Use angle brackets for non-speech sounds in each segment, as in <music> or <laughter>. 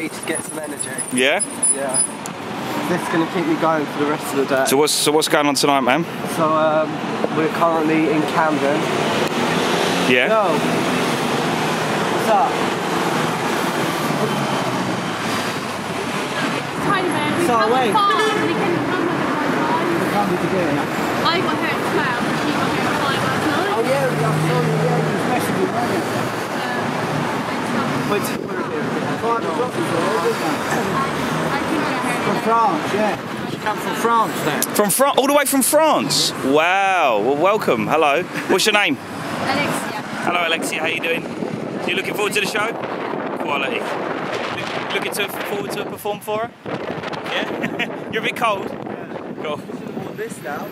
me to get some energy. Yeah. Yeah. This is going to keep me going for the rest of the day. So what's so what's going on tonight, man? So um, we're currently in Camden. Yeah. Yo, what's up? Tiny man, we So come wait. we can come with the Come together. I got here at 12, and she got here at 5 last night. Oh yeah, I saw you. Yeah, you was messaging me. weren't you? Um, Wait, till we're here. Five o'clock as well, isn't it? I think we're here From France, yeah. She come from France then. From France, all the way from France. Wow. Well, welcome. Hello. What's your name? Alexia. Hello, Alexia. How are you doing? You looking forward to the show? Quality. Look- Looking to forward to perform for her? Yeah. <laughs> You're a bit cold. Yeah. Cool. This now.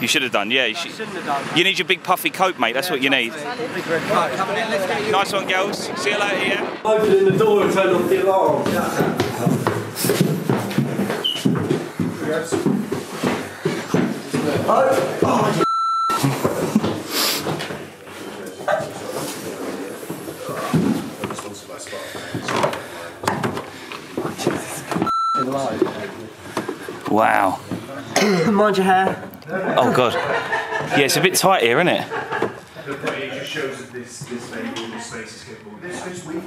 You should have done. Yeah. You, should- have done. you need your big puffy coat, mate. That's what you need. Big red coat. Coming in, let's get you. Nice one, girls. See you later. Yeah. Opening the door and turn off the alarm. Wow. <coughs> Mind your hair. Oh god. Yeah, it's a bit tight here, isn't it? It just shows that this, this space is capable. This this week.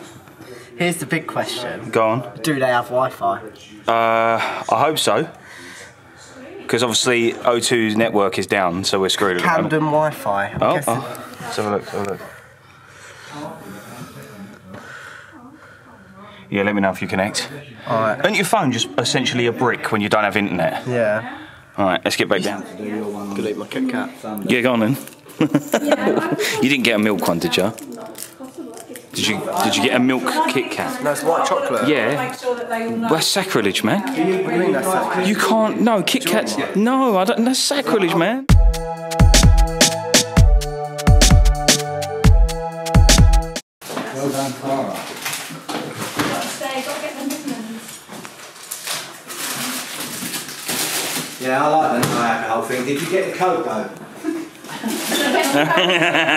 Here's the big question. Go on. Do they have Wi-Fi? Uh, I hope so. Because obviously O2's network is down, so we're screwed. Camden Wi-Fi. I'm Oh, oh. Let's have a look. Have a look. Yeah, let me know if you connect. Alright. Isn't your phone just essentially a brick when you don't have internet? Yeah. All right, let's get back down. Gonna eat my Kit Kat. Yeah, go on then. <laughs> you didn't get a milk one, did you? Did you? Did you get a milk Kit Kat? No, it's white chocolate. Yeah. Well, that's sacrilege, man. You that's that? You can't. No, Kit Kats. No, I don't. That's sacrilege, man. Yeah, I like the no alcohol thing. Did you get the coke though? <laughs>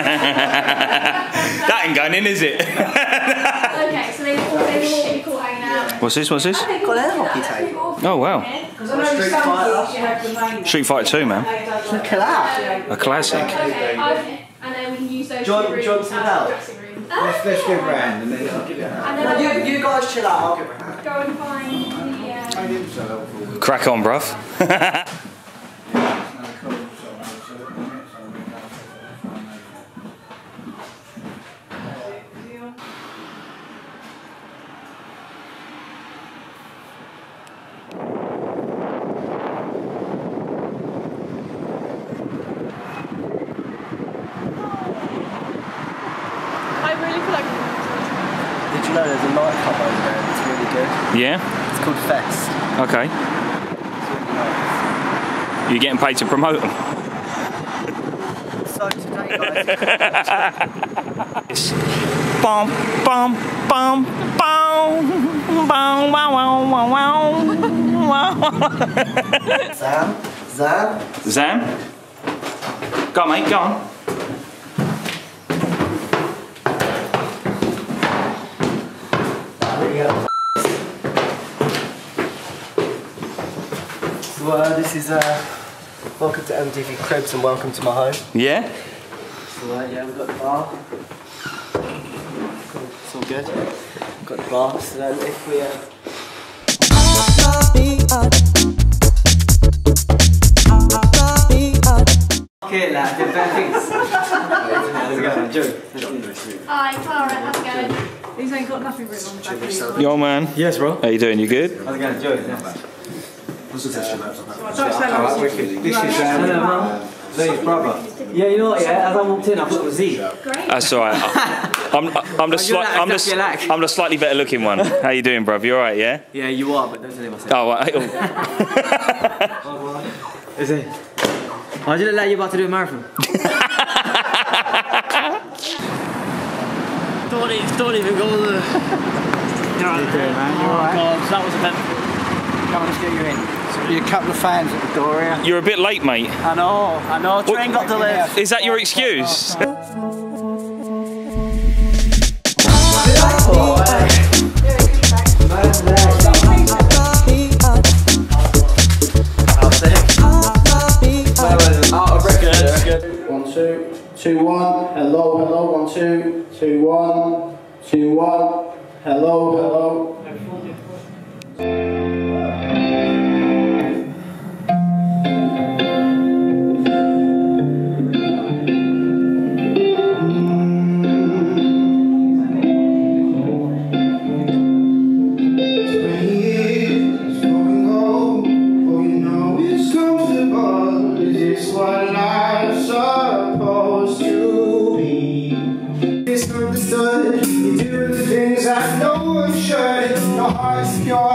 That ain't going in, is it? Okay, so they will, they will all be caught hanging out. What's this? What's this? Got air hockey tape. Oh wow, Street Fighter. Street Fighter 2, man. Look at. A classic. Okay, I've, and then we can use those John- two rooms Johnson as House. dressing room. Let's, let's give a round and then I'll give you a hand. And then I'll You, you guys chill out. I'll give it a hand. go and find the, uh, Crack on, bruv. I really feel like Did you know there's a nightclub over there that's really good? Yeah. It's called Fest. Okay. You getting paid to promote them? So today, guys, <laughs> bum bum bum bum bum wow wow wow wow. Zam, Zam. Zam, go on, mate. Go on. So uh, this is uh, welcome to MTV Cribs and welcome to my home. Yeah. So uh, yeah, we've got the bar. It's all good. Got the bar. So then if we uh, Okay, lad, did bad things. How's it going? Joe. Hi, Clara, how's it going? These ain't got nothing written on the back of. Yo, man. Yes, bro. How you doing? You good? How's it going? Joe. Don't say Alright, wicked. This is Hello, um, man. Lee's brother. Yeah, you know what? Yeah, as I walked in, I thought it was Z. That's all right. <laughs> I'm, I'm the sli- I'm the, that's your lack. I'm the slightly better looking one. How you doing, bruv? You all right? Yeah. Yeah, you are, but don't tell him I said. Oh, right. <laughs> oh. Is it? Why did it let you about to do a marathon? <laughs> don't, even, don't even go there. How you doing, man? You alright? God, that was eventful. Come on, let's get you in be a couple of fans at the door here. You're a bit late, mate. I know, I know. Train what? got delayed. Is that your excuse? One, two, two, one, hello, hello, one, two, two, one, two, one, hello, hello. eyes, your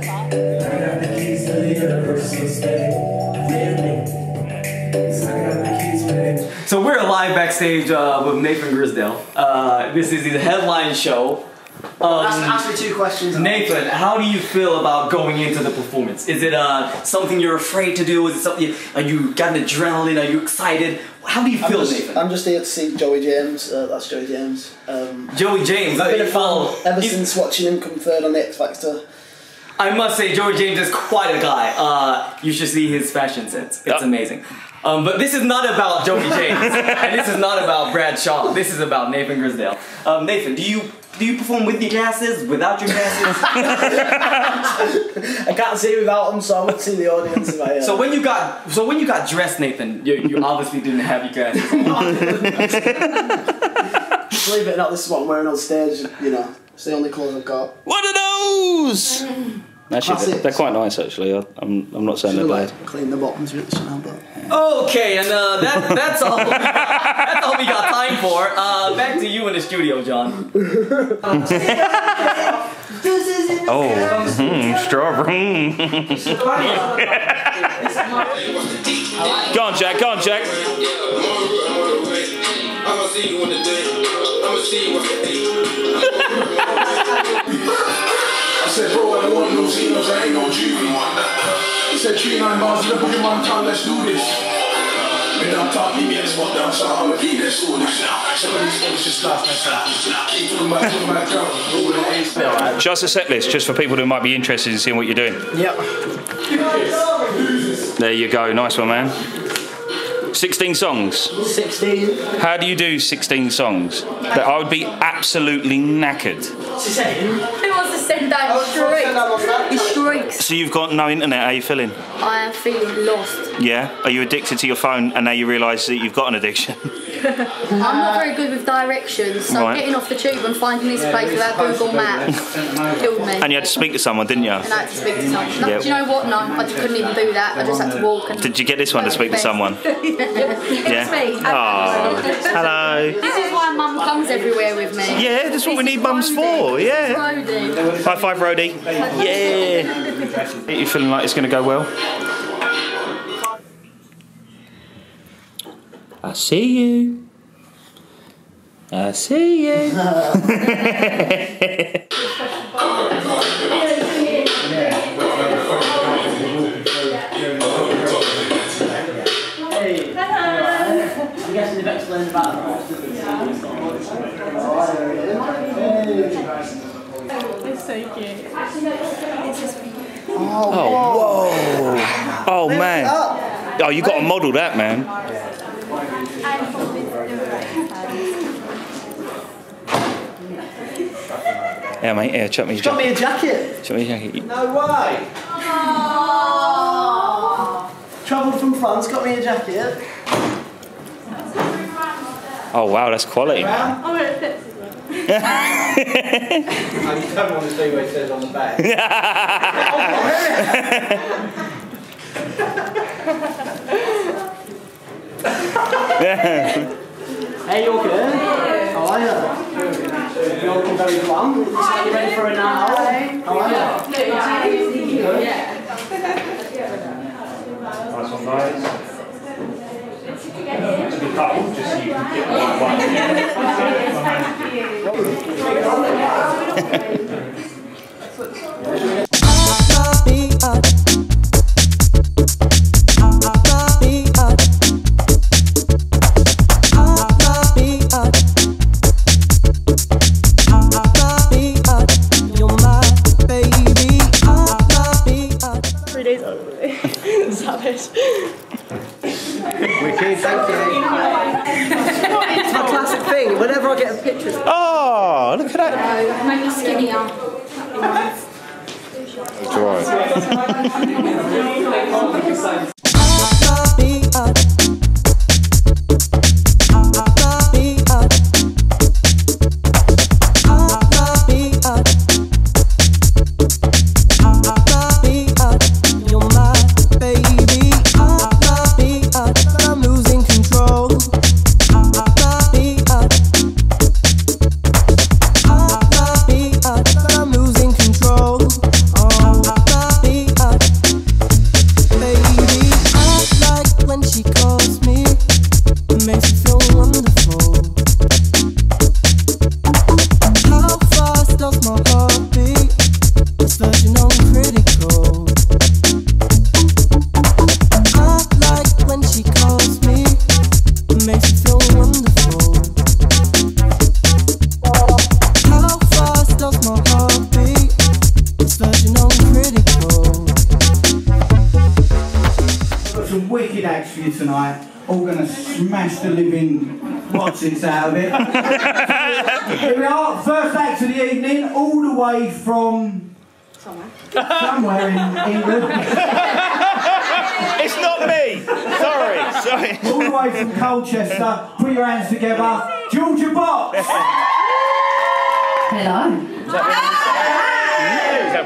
got the keys to the universe, so stay with me. 'Cause I got the keys, babe. So we're live backstage uh, with Nathan Grisdale. Uh, this is his headline show. Um, Ask, ask me two questions. Nathan, how do you feel about going into the performance? Is it uh, something you're afraid to do? Is it something? Are you got an adrenaline? Are you excited? How do you I'm feel, just, Nathan? I'm just here to see Joey James. Uh, that's Joey James. Um, Joey James. I've been a fan ever he's- since watching him come third on the X Factor. I must say, Joey James is quite a guy. Uh, you should see his fashion sense. It's amazing. Um, but this is not about Joey James, <laughs> and this is not about Brad Shaw. This is about Nathan Grisdale. Um, Nathan, do you do you perform with your glasses, without your glasses? <laughs> I can't see without them, so I would see the audience if I. Uh, so when you got so when you got dressed, Nathan, you, you obviously didn't have your glasses. <laughs> believe it or not, this is what I'm wearing on stage. You know, it's the only clothes I've got. What are those? Actually, That's they're, it. they're quite nice. Actually, I- I'm, I'm not saying Should they're have bad. like cleaned the bottoms with this now, but. Okay, and uh, that, that's all. <laughs> That's all we got time for. Uh, back to you in the studio, John. <laughs> Oh, mm, strawberry. <laughs> go on, Jack. Go on, Jack. I'ma see you in the day. I'ma see you in the day. I said, bro, I don't want no signals, I ain't no juvie. He said, three nine bars, let me one time, let's do this. Me not talking, me just walk down, so I'm a key, let's this. Some of these things just last myself. Keep to my, to my drum, moving the ace. Show us a set list, just for people who might be interested in seeing what you're doing. Yep. There you go. Nice one, man. 16 songs. 16. How do you do 16 songs? That I would be absolutely knackered die straight to send that shriek? He shrieks. So you've got no internet. How are you feeling? I am feeling lost. Yeah. Are you addicted to your phone, and now you realise that you've got an addiction? <laughs> I'm not very good with directions, so Right. getting off the tube and finding this place without Google Maps killed me. And you had to speak to someone, didn't you? And I had to speak to someone. No, Yeah. Do you know what? No, I just couldn't even do that. I just had to walk. And Did you get this one to speak to someone? <laughs> It's me. Oh, hello. This is why Mum comes everywhere with me. Yeah, that's what we need mums for. Yeah. Roadie. High five, Rhodey. Yeah. You feeling like it's going to go well? I see you. I see you. I'm guessing they've explained about the Oh, oh, whoa. Oh, man. Oh, you got to model that, man. Yeah, mate. Yeah, chuck me your Got me a jacket. Chuck me your jacket. No way. Travelled from France, got me a jacket. Oh, wow, that's quality. Brown. Fit you don't want to see what it says on the back. Hey, you okay? How are you? You're looking very. Looks you're ready for a night out. How are you? Good. Nice one, guys. To be coupled, just so you. Can get one Three Here first act of the evening, all the way from somewhere somewhere in England. It's not me. Sorry, sorry. all the way from Colchester. Put your hands together. Georgia Box. Hello.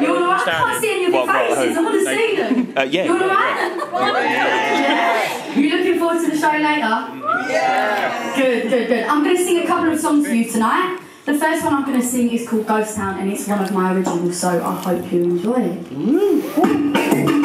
You alright? I can't see any of your What, what, faces. I want to see them. Uh, yeah, You yeah, alright? Yeah. You looking forward to the show later? Yeah. Good, good, good. I'm going to sing a couple of songs for you tonight. The first one I'm going to sing is called Ghost Town and it's one of my originals, so I hope you enjoy it. Well,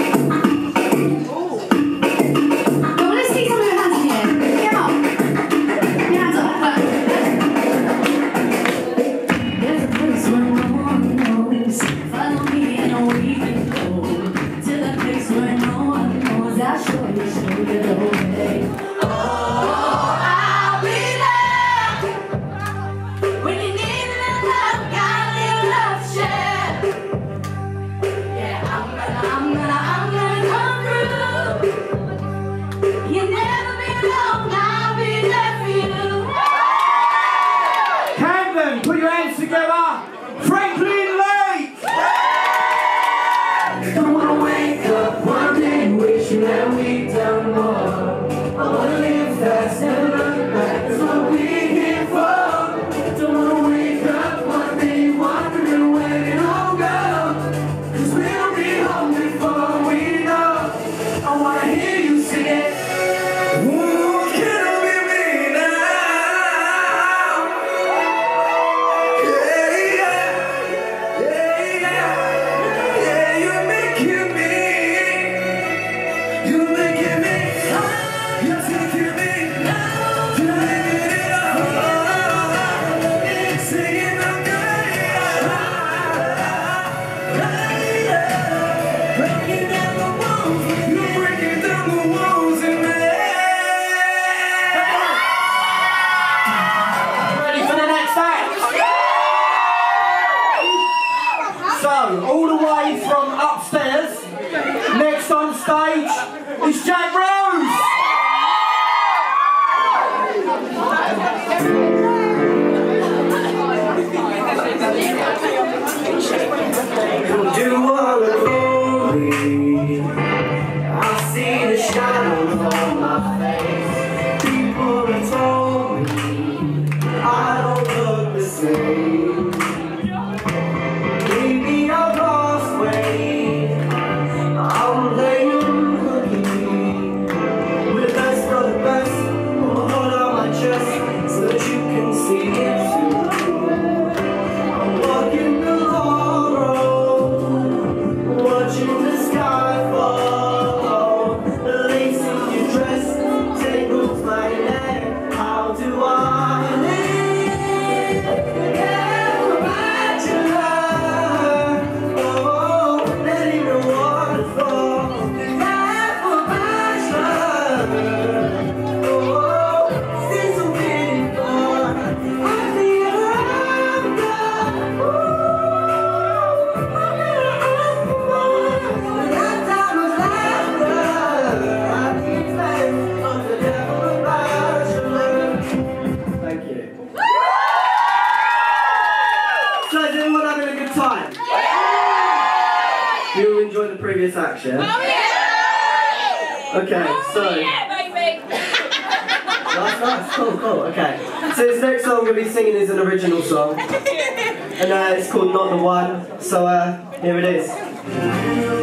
called Not The One, so uh, here it is.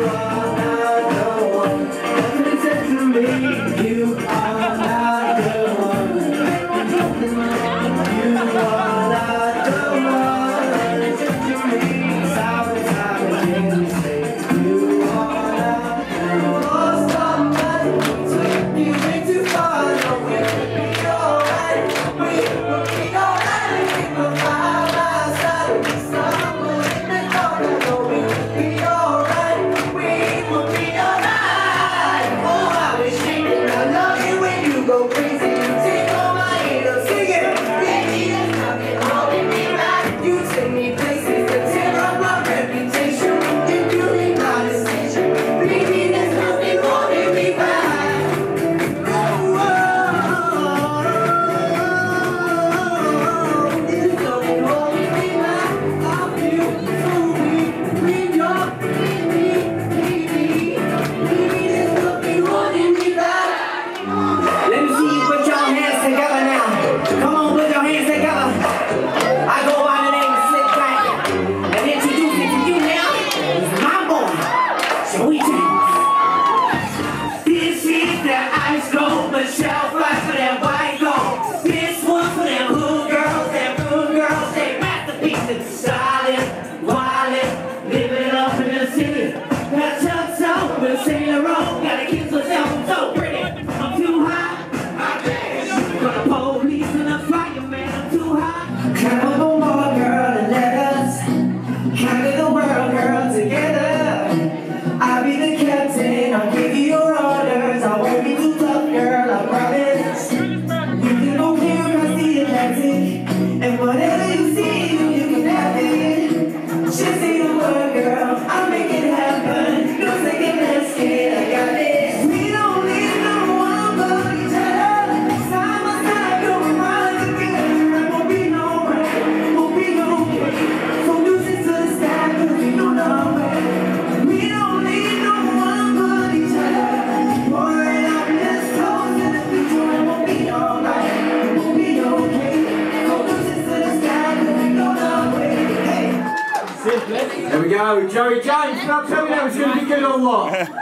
There we go, Joey James, Now tell me that was going to be good or lot. <laughs> oh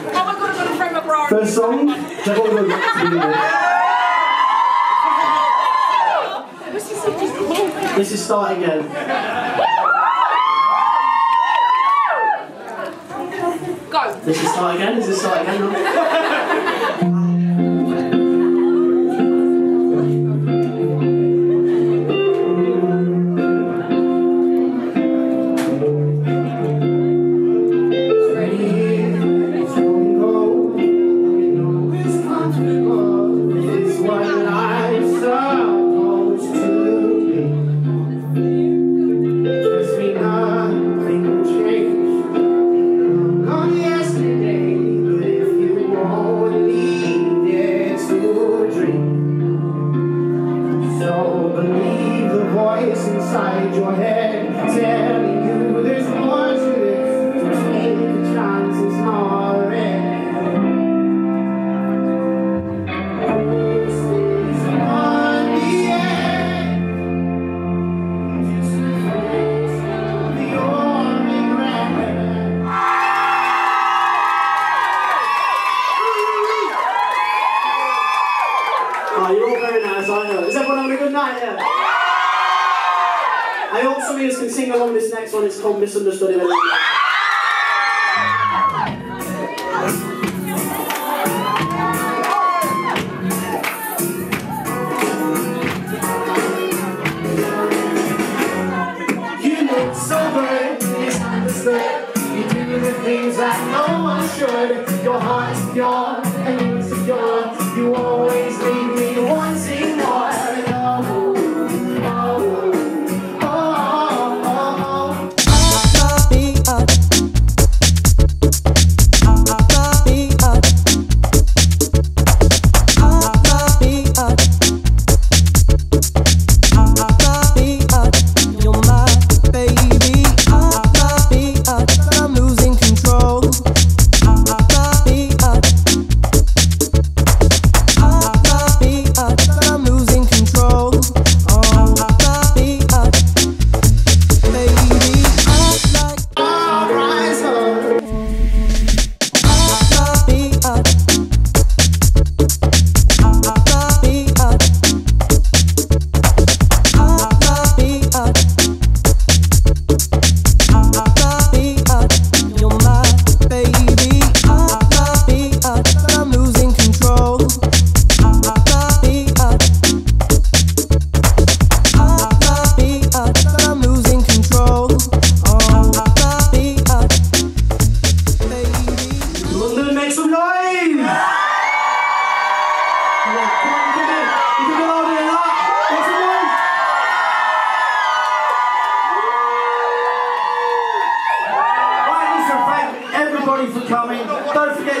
my god, I'm going to frame a First song, This is starting again. Go. This is start again, Is this is start again. <laughs>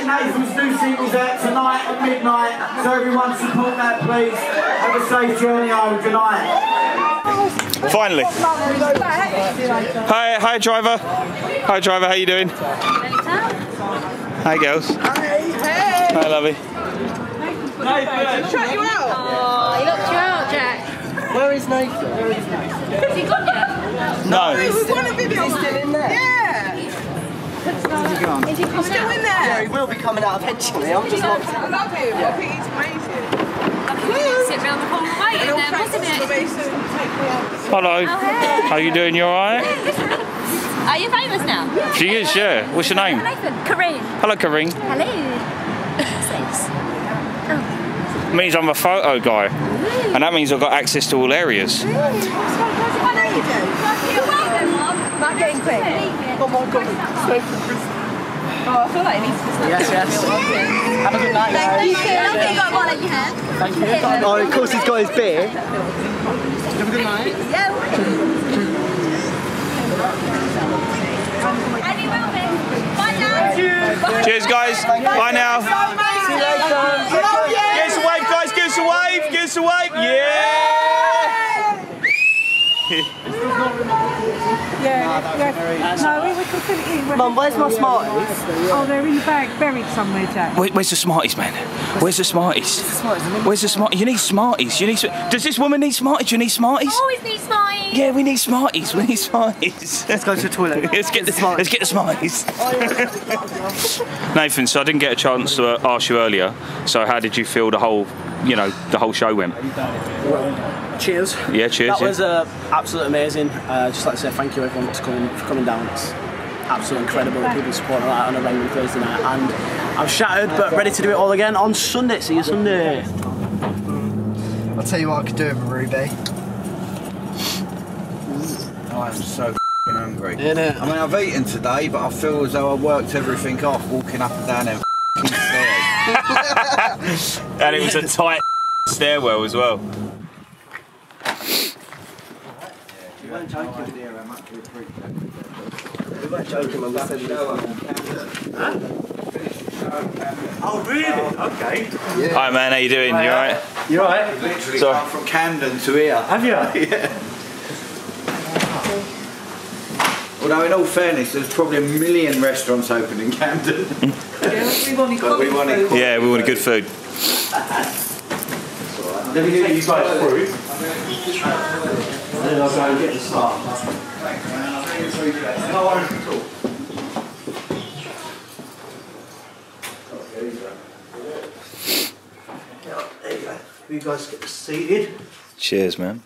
Nathan's new singles out tonight at midnight. So everyone support that, please. Have a safe journey home. Good night. Finally. Hi, hi, driver. Hi, driver. How you doing? Hi, girls. Hi, lovey. Shut you out. Oh, he locked you out, Jack. Where is Nathan? Where is Nathan? Has he gone yet? No. We want a video. Is he still in there? Yeah. Is he gone? Is he coming still out? in there? Yeah, he will be coming out eventually. I'm just not. I love him. I think he's amazing. Sit round the corner waiting there, wasn't it? Hello. Oh, hey. How you doing? You alright? Are you famous now? She is, yeah. What's your name? Nathan. Hello, Kareem. Hello. Thanks. means I'm a photo guy. And that means I've got access to all areas. I know you. You're. Not getting quick. Oh my god. Oh, I feel like it needs to be Yes, yes. Have a good night, guys. Thank you. Lovely you got one in your hand. Thank you. Oh, of course he's got his beer. Have a good night. Yeah. Any will be. Bye, Dad. Cheers, guys. Bye now. See you later. Give us a wave, guys. Give us a wave. Give us a wave. Yeah, <laughs> yeah. No, we, we can fill it in. Mum, where's my Smarties? Oh, they're in the bag, buried somewhere, Jack. Where, where's the Smarties, man? Where's the Smarties? Where's the Smarties? You need Smarties. You need. Does this woman need Smarties? You need Smarties? Always need smiles. Yeah, we need Smarties. We need Smarties. Let's go to the toilet. <laughs> let's get the Smarties. Let's get the Smarties. Nathan, so I didn't get a chance to uh, ask you earlier. So how did you feel the whole, you know, the whole show went? Cheers. Yeah, cheers. That yeah. was uh, absolutely amazing. Uh, just like to say thank you everyone for coming, for coming down. It's absolutely incredible. People supporting that on a random Thursday night, and I'm shattered but ready to do it all again on Sunday. See you Sunday. I'll tell you what I could do with a Ruby. I am so f***ing hungry. Innit? I mean, I've eaten today, but I feel as though I worked everything off walking up and down them f***ing stairs. And it was a tight stairwell as well. We weren't joking with you, how much we appreciate. We weren't joking when we said Oh, really? Okay. Yeah. Hi, man. How you doing? You alright? You alright? Literally Sorry. come from Camden to here. Have you? <laughs> yeah. Although in all fairness, there's probably a million restaurants open in Camden. <laughs> yeah, we wanted But we wanted Yeah, we wanted good food. Let me get you guys through. And then I'll go and get the staff. No worries at all. There you go. You guys get seated. Cheers, man.